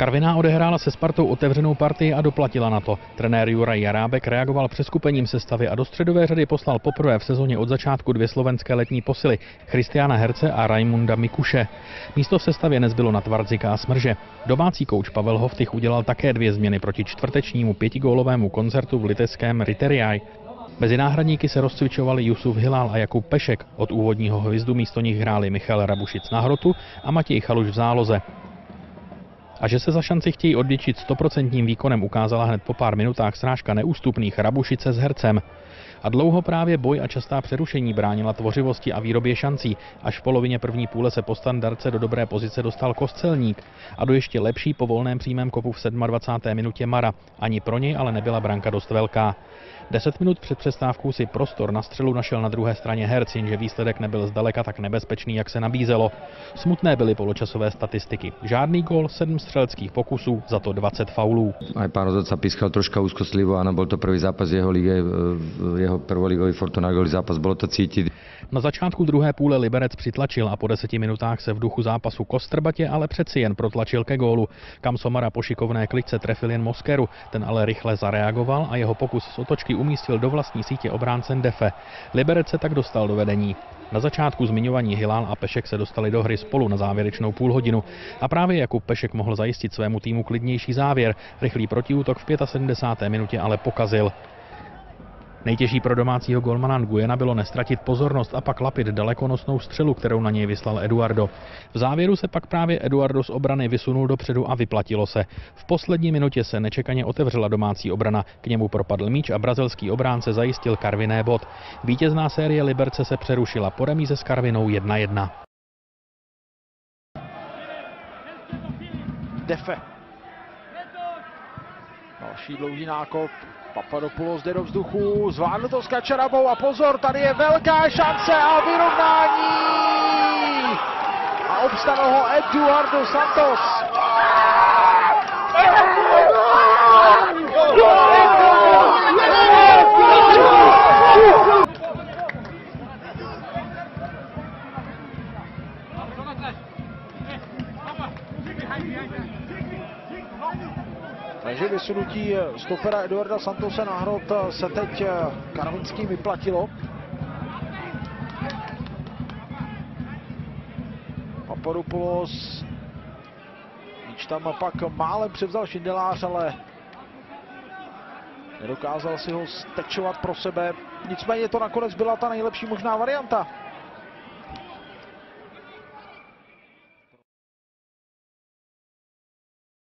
Karviná odehrála se Spartou otevřenou partii a doplatila na to. Trenér Juraj Jarábek reagoval přeskupením sestavy a do středové řady poslal poprvé v sezóně od začátku dvě slovenské letní posily, Christiana Herce a Raimunda Mikuše. Místo v sestavě nezbylo na Tvardzika a Smrže. Domácí kouč Pavel Hoftych udělal také dvě změny proti čtvrtečnímu pětigólovému koncertu v litevském Riteriaj. Mezi náhradníky se rozcvičovali Jusuf Hilal a Jakub Pešek. Od úvodního hvizdu místo nich hráli Michal Rabušic na hrotu a Matěj Chaluš v záloze. A že se za šanci chtějí odděčit stoprocentním výkonem ukázala hned po pár minutách srážka neústupných Rabušice s hercem. A dlouho právě boj a častá přerušení bránila tvořivosti a výrobě šancí. Až v polovině první půle se po standardce do dobré pozice dostal Kostelník a do ještě lepší po volném přímém kopu v 27. minutě Mara. Ani pro něj ale nebyla branka dost velká. Deset minut před přestávkou si prostor na střelu našel na druhé straně Herc, jenže výsledek nebyl zdaleka tak nebezpečný, jak se nabízelo. Smutné byly poločasové statistiky. Žádný gol, sedm střeleckých pokusů, za to 20 faulů. Aj pán rozhodca pískal troška úzkostlivo, áno, bol to prvý zápas jeho lige, jeho prvoligový Fortuna Goli zápas, bolo to cítiť. Na začátku druhé půle Liberec přitlačil a po deseti minutách se v duchu zápasu Kostrbatě ale přeci jen protlačil ke gólu. Kam Somara po šikovné kličce trefil jen Moskeru, ten ale rychle zareagoval a jeho pokus z otočky umístil do vlastní sítě obránce Defe. Liberec se tak dostal do vedení. Na začátku zmiňovaní Hilal a Pešek se dostali do hry spolu na závěrečnou půlhodinu a právě Jakub Pešek mohl zajistit svému týmu klidnější závěr. Rychlý protiútok v 75. minutě ale pokazil. Nejtěžší pro domácího golmana Nguyena bylo nestratit pozornost a pak lapit dalekonosnou střelu, kterou na něj vyslal Eduardo. V závěru se pak právě Eduardo z obrany vysunul dopředu a vyplatilo se. V poslední minutě se nečekaně otevřela domácí obrana, k němu propadl míč a brazilský obránce zajistil Karviné bod. Vítězná série Liberce se přerušila po remíze s Karvinou 1-1. Defe. Další dlouhý nákop. Papadopoulos jde do vzduchu, zvládl to s Kačarabou a pozor, tady je velká šance a vyrovnání! A obstane ho Eduardo Santos. Takže vysunutí stopera Eduarda Santose na hrot se teď Karvinským vyplatilo. Papadopoulos Míč tam pak málem převzal Šindelář, ale nedokázal si ho stečovat pro sebe. Nicméně to nakonec byla ta nejlepší možná varianta.